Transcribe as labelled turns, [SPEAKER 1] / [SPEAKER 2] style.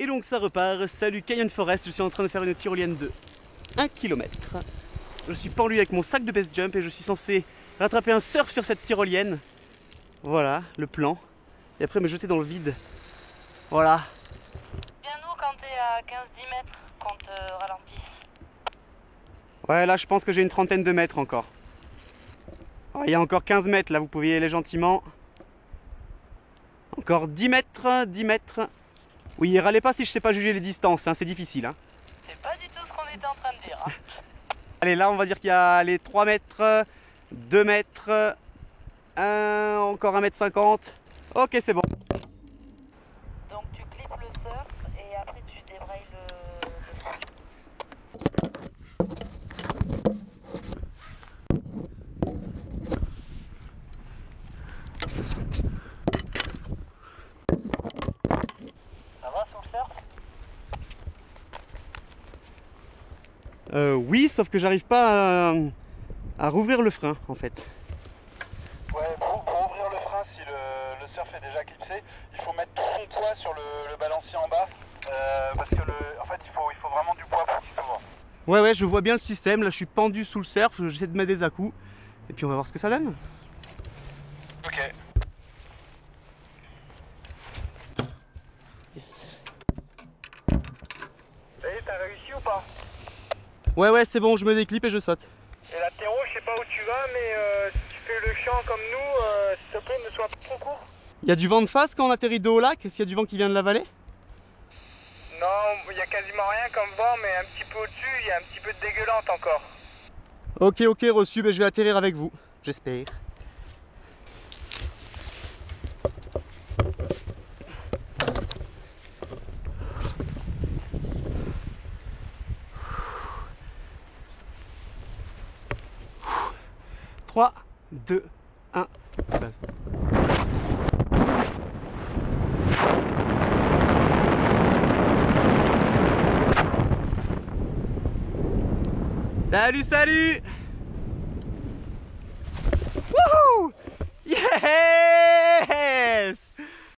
[SPEAKER 1] Et donc ça repart. Salut Canyon Forest, je suis en train de faire une tyrolienne de 1 km. Je suis pendu avec mon sac de best jump et je suis censé rattraper un surf sur cette tyrolienne. Voilà le plan. Et après me jeter dans le vide. Voilà.
[SPEAKER 2] Viens nous quand t'es à 15-10 mètres, quand euh, ralentis.
[SPEAKER 1] Ouais, là je pense que j'ai une trentaine de mètres encore. Oh, Il y a encore 15 mètres là, vous pouvez y aller gentiment. Encore 10 mètres, 10 mètres. Oui, râlez pas si je sais pas juger les distances, hein, c'est difficile. hein.
[SPEAKER 2] C'est pas du tout ce qu'on était en train de dire. hein.
[SPEAKER 1] Allez, là on va dire qu'il y a les 3 mètres, 2 mètres, 1, encore 1 mètre 50. Ok, c'est bon.
[SPEAKER 2] Donc tu clips le surf et après tu débrayes le, le surf. Ça va sur le surf
[SPEAKER 1] Euh, oui, sauf que j'arrive pas à, à rouvrir le frein en fait.
[SPEAKER 3] Ouais, pour, pour ouvrir le frein, si le, le surf est déjà clipsé, il faut mettre tout son poids sur le, le balancier en bas. euh, parce que le, en fait, il faut, il faut vraiment du poids pour qu'il s'ouvre.
[SPEAKER 1] Ouais, ouais, je vois bien le système. Là, je suis pendu sous le surf, j'essaie de mettre des à-coups. Et puis on va voir ce que ça donne.
[SPEAKER 3] Ok.
[SPEAKER 1] Yes.
[SPEAKER 3] Ça y est, t'as réussi ou pas?
[SPEAKER 1] Ouais, ouais, c'est bon, je me déclipe et je saute.
[SPEAKER 3] Et la terreau, je sais pas où tu vas, mais euh, si tu fais le champ comme nous, euh, s'il te plaît, ne sois pas trop court.
[SPEAKER 1] Il y a du vent de face quand on atterrit de haut lac? Est-ce qu'il y a du vent qui vient de la vallée?
[SPEAKER 3] Non, il y a quasiment rien comme vent, mais un petit peu au-dessus, il y a un petit peu de dégueulante encore.
[SPEAKER 1] Ok, ok, reçu, ben, je vais atterrir avec vous. J'espère. Trois, deux, un, base. Salut, salut